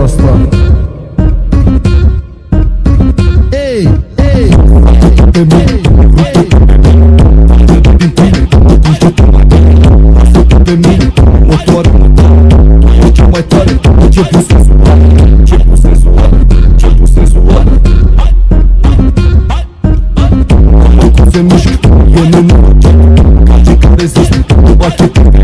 Ei, Ei, ei, Tipo sensual, tipo sensual, tipo sensual. Você mexe, eu não me bate cabeça, eu bate cabeça.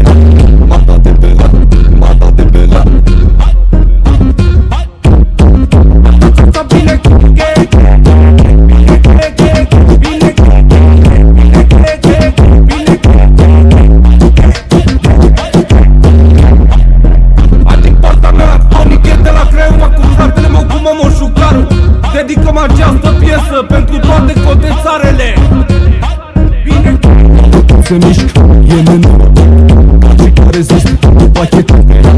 Dedicăm această piesă Pentru toate cotețarele. Bine. Cum se mișcă E nenumărat Ca ce care zici Pachete pe ea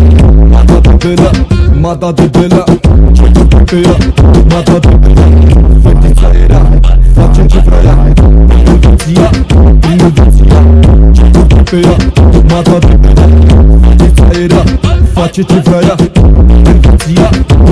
M-a dat de pe la M-a dat de pe la Ce pute pe ea M-a dat de pe la Fetița era Face ce vrea. Prin viția Prin viția Ce pute pe ea M-a dat de pe la Fetița era Face ce vrea. Prin viția Prin viția